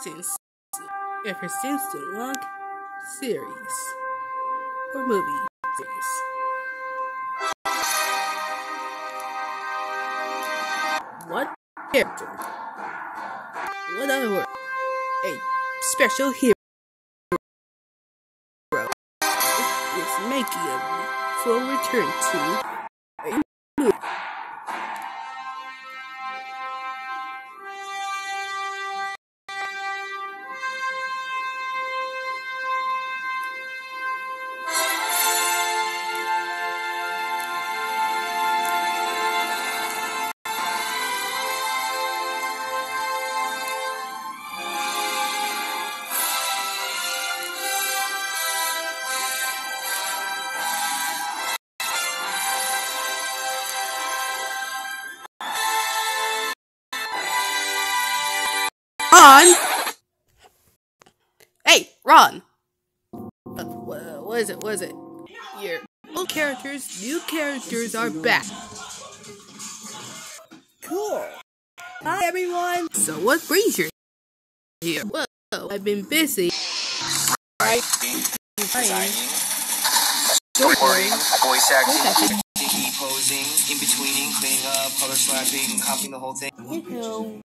since ever since the long series or movie series. What character? What other word? A special hero is making a full return to Ron! Hey, Ron! Uh, what is it? What is it? Your old characters, new characters are back. Cool. Hi, everyone. So, what brings you here? Well, I've been busy. Right? Recording, voice acting, posing, in betweening, cleaning up, color slapping, copying the whole thing.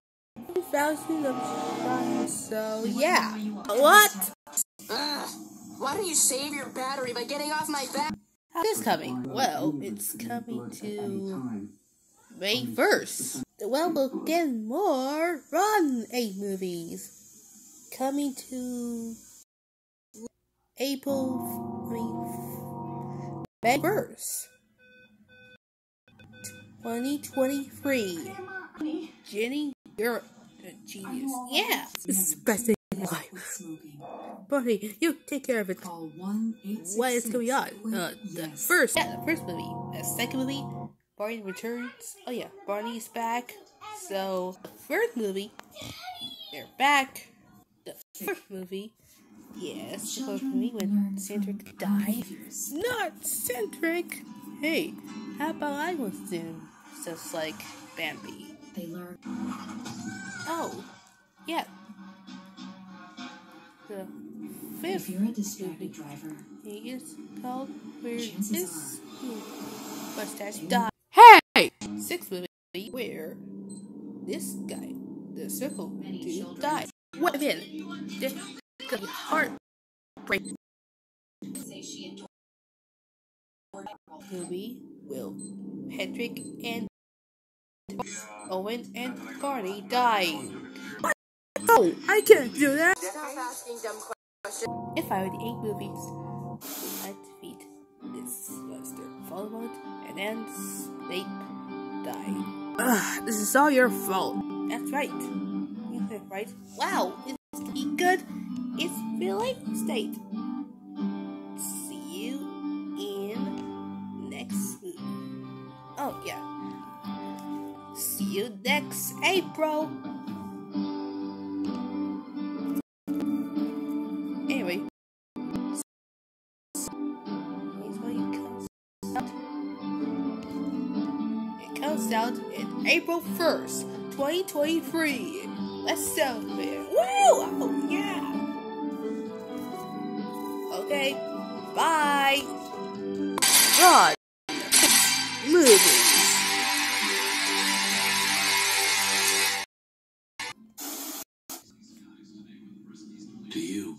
You thousands of times, so yeah. What? Ugh. Why don't you save your battery by getting off my back? How's this coming? Well, it's coming to May 1st. Well, we'll get more Run 8 movies. Coming to April, I mean, May 1st. 2023. Jenny you're a genius. Yeah. This is the best thing in life. Bonnie, you take care of it. What is going on? Uh, the first, yeah, the first movie. The second movie, Barney returns. Oh yeah, Barney's back. So, the third movie, they're back. The fourth movie, yes, the fourth movie when Centric died. Not Centric! Hey, how about I was soon? Just like Bambi. They learn. Oh, yeah. The fifth If you're a distracted driver, he is called Where Chances Mustache Die? Hey! Sixth movie where this guy, the circle dude, died. What then? This could be heartbreak. Movie will Patrick and Owen and Barney dying. What? Oh, no, I can't do that. Stop asking dumb questions. If I were the eight movies, I'd defeat this monster, Voldemort, and then Snape die. Ugh, this is all your fault. That's right. You said right. Wow, is he good? It's really state. You next April. Anyway. It comes out. Out in April 1st, 2023. Let's celebrate. Woo! Oh, yeah! Okay, bye! God! To you,